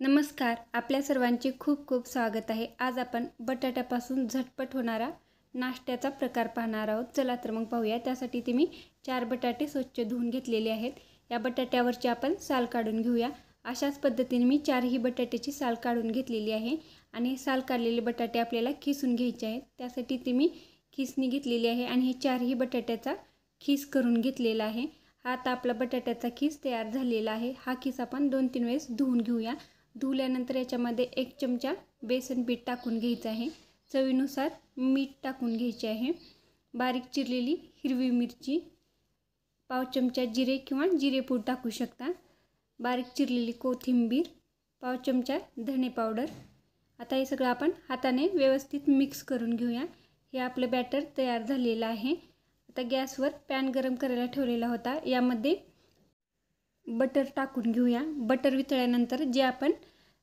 नमस्कार आपल्या सर्वांचे खूप खूप स्वागत आहे. आज आपण बटाट्यापासून झटपट होणारा नाश्त्याचा प्रकार पाहणार आहोत. चला तर मग पाहूया. त्यासाठी ते मी चार बटाटे स्वच्छ धुवून घेतलेले आहेत. या बटाट्यावरची आपण साल काढून घेऊया. अशाच पद्धतीने मी चारही बटाट्याची साल काढून घेतलेली आहे आणि साल काढलेले बटाटे आपल्याला खिसून घ्यायचे आहेत. त्यासाठी ते मी खिसणी घेतलेली आहे आणि हे चारही बटाट्याचा खीस करून घेतलेला आहे. हा आता आपला बटाट्याचा खीस तयार झालेला आहे. हा खीस आपण दोन तीन वेळेस धुवून घेऊया. धुवल्यानंतर याच्यामध्ये एक चमचा बेसन पीठ टाकून घ्यायचं आहे. चवीनुसार मीठ टाकून घ्यायचे आहे. बारीक चिरलेली हिरवी मिरची पाव चमचा जिरे किंवा जिरेपूड टाकू शकता. बारीक चिरलेली कोथिंबीर पाव चमचा धणे पावडर. आता हे सगळं आपण हाताने व्यवस्थित मिक्स करून घेऊया. हे आपलं बॅटर तयार झालेलं आहे. आता गॅसवर पॅन गरम करायला ठेवलेला होता. यामध्ये बटर टाकून घेऊया. बटर वितळल्यानंतर जे आपण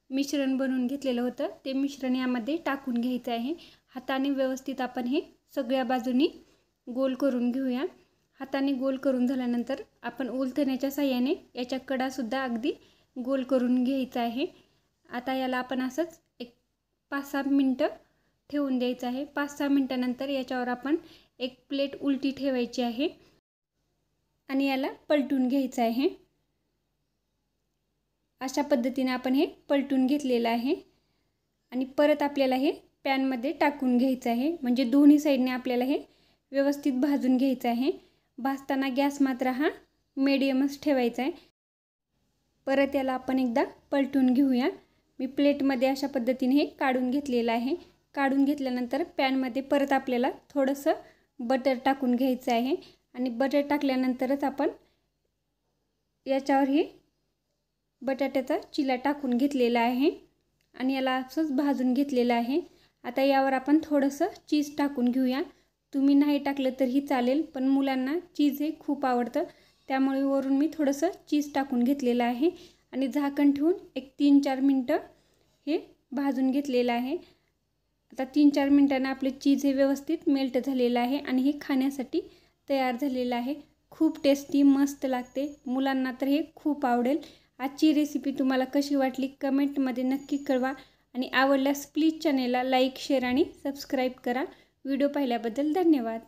मिश्रण बनवून घेतलेलं होतं ते मिश्रण यामध्ये टाकून घ्यायचं आहे. हाताने व्यवस्थित आपण हे सगळ्या बाजूनी गोल करून घेऊया. हाताने गोल करून झाल्यानंतर आपण उलथण्याच्या साह्याने याच्या कडासुद्धा अगदी गोल करून घ्यायचा आहे. आता याला आपण असंच एक पाच सहा मिनटं ठेवून द्यायचं आहे. पाच सहा मिनटानंतर याच्यावर आपण एक प्लेट उलटी ठेवायची आहे. आणि याला पलटून घ्यायचं आहे. अशा पद्धतीने आपण हे पलटून घेतलेलं आहे. आणि परत आपल्याला हे पॅनमध्ये टाकून घ्यायचं आहे. म्हणजे दोन्ही साईडने आपल्याला हे व्यवस्थित भाजून घ्यायचं आहे. भाजताना गॅस मात्र हा मिडियमच ठेवायचा आहे. परत याला आपण एकदा पलटून घेऊया. मी प्लेटमध्ये अशा पद्धतीने हे काढून घेतलेलं आहे. काढून घेतल्यानंतर पॅनमध्ये परत आपल्याला थोडंसं बटर टाकून घ्यायचं आहे. आणि बटर टाकल्यानंतरच आपण याच्यावर हे बटाट्याचा चिला टाकून घेतलेला आहे आणि याला असंच भाजून घेतलेलं आहे. आता यावर आपण थोडंसं चीज टाकून घेऊया. तुम्ही नाही टाकलं तरीही चालेल पण मुलांना चीज हे खूप आवडतं. त्यामुळे वरून मी थोडंसं चीज टाकून घेतलेलं आहे आणि झाकण ठेवून एक तीन चार मिनटं हे भाजून घेतलेलं आहे. आता तीन चार मिनटांना आपले चीज हे व्यवस्थित मेल्ट झालेलं आहे आणि हे खाण्यासाठी तयार झालेलं आहे. खूप टेस्टी मस्त लागते. मुलांना तर हे खूप आवडेल. आजची रेसिपी तुम्हाला कशी वाटली कमेंटमध्ये नक्की कळवा. आणि आवडल्यास प्लीज चॅनेलला लाईक शेअर आणि सबस्क्राईब करा. व्हिडिओ पाहिल्याबद्दल धन्यवाद.